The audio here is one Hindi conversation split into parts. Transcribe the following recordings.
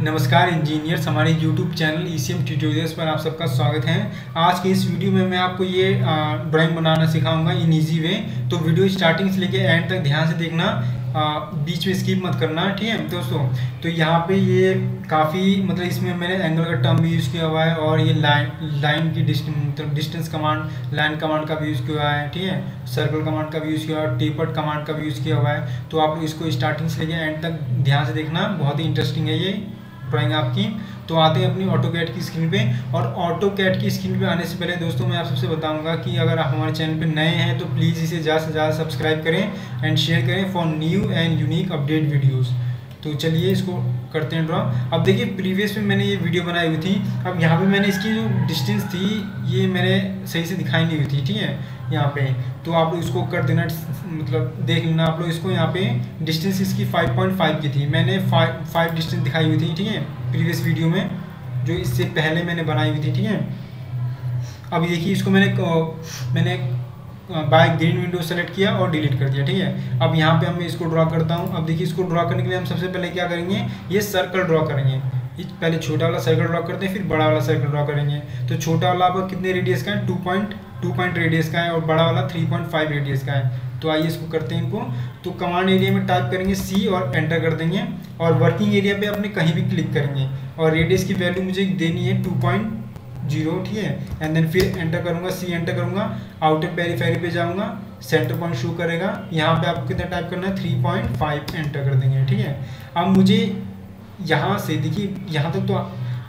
नमस्कार इंजीनियर्स हमारे YouTube channel E C tutorials पर आप सबका स्वागत है। आज के इस वीडियो में मैं आपको ये ड्राइंग बनाना सिखाऊँगा इन ईजी वे तो वीडियो स्टार्टिंग से लेके एंड तक ध्यान से देखना आ, बीच में स्किप मत करना ठीक है दोस्तों? तो यहाँ पे ये काफ़ी मतलब इसमें मैंने एंगल का टर्म भी यूज़ किया हुआ है और ये लाइन लाइन की मतलब डिस्टेंस कमांड लाइन कमांड का भी यूज़ किया हुआ है ठीक है? सर्कल कमांड का भी यूज़ किया हुआ है टेपर्ड कमांड का भी यूज़ किया हुआ है। तो आप इसको स्टार्टिंग से लेके एंड तक ध्यान से देखना बहुत ही इंटरेस्टिंग है ये। ड्राइंग आपकी। तो आते हैं अपनी ऑटो कैट की स्क्रीन पे और ऑटो कैट की स्क्रीन पे आने से पहले दोस्तों मैं आप सबसे बताऊँगा कि अगर आप हमारे चैनल पे नए हैं तो प्लीज़ इसे ज़्यादा से ज़्यादा सब्सक्राइब करें एंड शेयर करें for new and unique update videos. तो चलिए इसको करते हैं ड्रॉ अब देखिए प्रीवियस में मैंने ये वीडियो बनाई हुई थी। अब यहाँ पे मैंने इसकी जो डिस्टेंस थी, ये मैंने सही से दिखाई नहीं हुई थी, ठीक है? यहाँ पे। तो आप लोग इसको कर देना मतलब देख लेना आप लोग इसको। यहाँ पे डिस्टेंस इसकी 5.5 की थी। मैंने फाइव फाइव डिस्टेंस दिखाई हुई थी, ठीक है? प्रीवियस वीडियो में, जो इससे पहले मैंने बनाई हुई थी, ठीक है? अब देखिए, इसको मैंने मैंने बाय ग्रीन विंडो सेलेक्ट किया और डिलीट कर दिया, ठीक है? अब यहाँ पे हम इसको ड्रॉ करता हूँ। अब देखिए, इसको ड्रॉ करने के लिए हम सबसे पहले क्या करेंगे? ये सर्कल ड्रॉ करेंगे। पहले छोटा वाला सर्कल ड्रॉ करते हैं, फिर बड़ा वाला सर्कल ड्रॉ करेंगे। तो छोटा वाला आप कितने रेडियस का है? Two point two point radius का है और बड़ा वाला थ्री पॉइंट फाइव रेडियस का है। तो आइए इसको करते हैं इनको। तो कमांड एरिया में टाइप करेंगे सी और एंटर कर देंगे। और वर्किंग एरिया पे अपने कहीं भी क्लिक करेंगे। और रेडियस की वैल्यू मुझे देनी है टू पॉइंट ज़ीरो, ठीक है? एंड देन फिर एंटर करूँगा सी एंटर करूँगा आउटर पेरीफेरी पे जाऊँगा सेंटर पॉइंट शो करेगा। यहाँ पे आपको कितना टाइप करना है? थ्री पॉइंट फाइव एंटर कर देंगे, ठीक है? अब मुझे यहाँ से, देखिए, यहाँ तक तो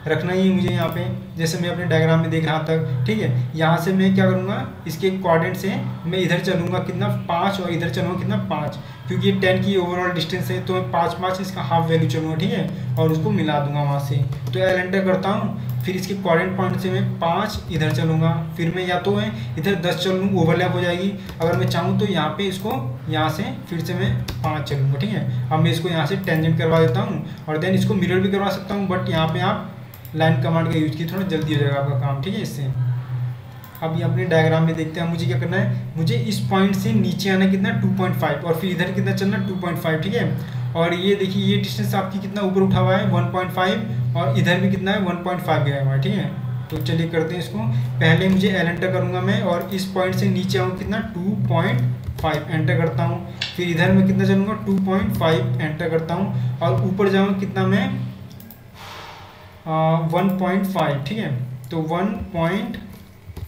रखना ही मुझे यहाँ पे, जैसे मैं अपने डायग्राम में देख रहा तक ठीक है? यहाँ से मैं क्या करूँगा, इसके कोऑर्डिनेट से मैं इधर चलूँगा कितना? पाँच और इधर चलूँगा कितना? पाँच। क्योंकि ये टेन की ओवरऑल डिस्टेंस है तो मैं पाँच पाँच इसका हाफ़ वैल्यू चलूँगा, ठीक है? और उसको मिला दूँगा वहाँ से। तो एल एंटर करता हूँ, फिर इसके कोऑर्डिनेट पॉइंट से मैं पाँच इधर चलूँगा। फिर मैं या तो मैं इधर दस चल लूँ ओवरलैप हो जाएगी। अगर मैं चाहूँ तो यहाँ पे इसको, यहाँ से फिर से मैं पाँच चलूँगा, ठीक है? अब मैं इसको यहाँ से टेंजेंट करवा देता हूँ, और देन इसको मिरर भी करवा सकता हूँ बट यहाँ पे आप लाइन कमांड का यूज़ किया, थोड़ा जल्दी हो जाएगा आपका काम, ठीक है? इससे अब ये अपने डायग्राम में देखते हैं, मुझे क्या करना है? मुझे इस पॉइंट से नीचे आना कितना? 2.5 और फिर इधर कितना चलना? 2.5 ठीक है? और ये देखिए, ये डिस्टेंस आपकी कितना ऊपर उठा हुआ है? 1.5 और इधर भी कितना है? 1.5 गया हुआ है, ठीक है? तो चलिए करते हैं इसको। पहले मुझे एल एंटर करूँगा मैं और इस पॉइंट से नीचे आऊँ कितना? टू फाइव एंटर करता हूँ। फिर इधर मैं कितना चलूँगा? टू पॉइंट फाइव एंटर करता हूँ। और ऊपर जाऊँ कितना मैं? वन पॉइंट फाइव ठीक है? तो वन पॉइंट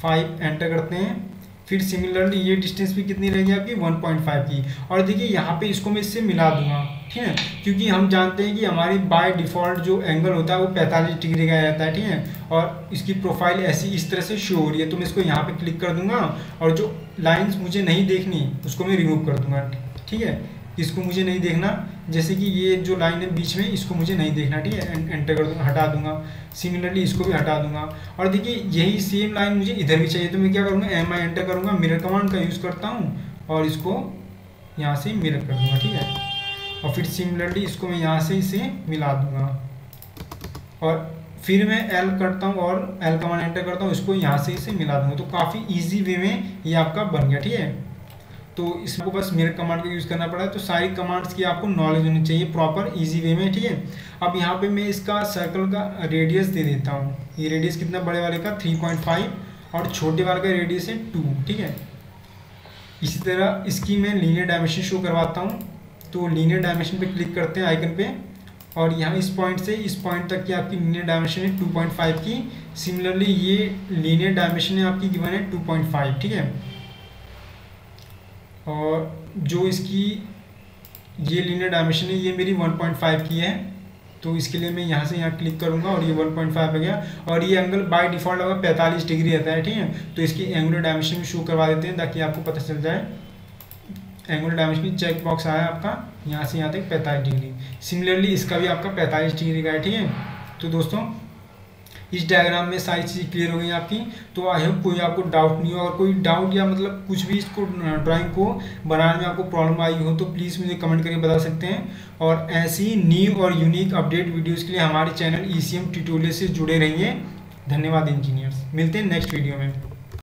फाइव एंटर करते हैं। फिर सिमिलरली ये डिस्टेंस भी कितनी रहेगी आपकी? 1.5 की। और देखिए, यहाँ पे इसको मैं इससे मिला दूँगा, ठीक है? क्योंकि हम जानते हैं कि हमारी बाय डिफ़ॉल्ट जो एंगल होता है, वो 45 डिग्री का रहता है, ठीक है? और इसकी प्रोफ़ाइल ऐसी इस तरह से शो हो रही है। तो मैं इसको यहाँ पे क्लिक कर दूँगा और जो लाइन्स मुझे नहीं देखनी, उसको मैं रिमूव कर दूँगा, ठीक है? इसको मुझे नहीं देखना। जैसे कि ये जो लाइन है बीच में, इसको मुझे नहीं देखना, ठीक है? एंटर कर दूँगा, हटा दूँगा। सिमिलरली इसको भी हटा दूँगा। और देखिए, यही सेम लाइन मुझे इधर भी चाहिए। तो मैं क्या करूँगा? एम आई एंटर करूँगा मिरर कमांड का यूज़ करता हूँ और इसको यहाँ से मिरर कर दूँगा, ठीक है? और फिर सिमिलरली इसको मैं यहाँ से इसे मिला दूँगा। और फिर मैं एल करता हूँ और एल कमांड एंटर करता हूँ, इसको यहाँ से इसे मिला दूँगा। तो काफ़ी ईजी वे में ये आपका बन गया, ठीक है? तो इसको बस मेरे कमांड का यूज़ करना पड़ा है। तो सारी कमांड्स की आपको नॉलेज होनी चाहिए प्रॉपर इजी वे में, ठीक है? अब यहाँ पे मैं इसका सर्कल का रेडियस दे देता हूँ। ये रेडियस कितना बड़े वाले का? 3.5 और छोटे वाले का रेडियस है टू ठीक है? इसी तरह इसकी मैं लीनियर डायमेंशन शो करवाता हूँ। तो लीनियर डायमेंशन पर क्लिक करते हैं आइकन पे और यहाँ इस पॉइंट से इस पॉइंट तक की आपकी लीनियर डायमेंशन है 2.5 की। सिमिलरली ये लीनियर डायमेंशन है आपकी गिवन है 2.5 ठीक है? और जो इसकी, ये लीनियर डायमेंशन है, ये मेरी 1.5 की है तो इसके लिए मैं यहाँ से यहाँ क्लिक करूँगा और ये 1.5 आ गया। और ये एंगल बाय डिफ़ॉल्ट अगर पैंतालीस डिग्री रहता है, ठीक है? तो इसकी एंगुलर डायमेंशन भी शो करवा देते हैं ताकि आपको पता चल जाए। एंगुलर डायमेंशन चेक बॉक्स आया आपका, यहाँ से यहाँ तक पैंतालीस डिग्री। सिमिलरली इसका भी आपका पैंतालीस डिग्री का है, ठीक है? तो दोस्तों इस डायग्राम में सारी चीज़ें क्लियर हो गई आपकी। तो आई होप कोई आपको डाउट नहीं हो, और कोई डाउट या मतलब कुछ भी इसको ड्राइंग को बनाने में आपको प्रॉब्लम आई हो तो प्लीज़ मुझे कमेंट करके बता सकते हैं। और ऐसी न्यू और यूनिक अपडेट वीडियोज़ के लिए हमारे चैनल ई सी से जुड़े रहिए। धन्यवाद इंजीनियर्स मिलते हैं नेक्स्ट वीडियो में।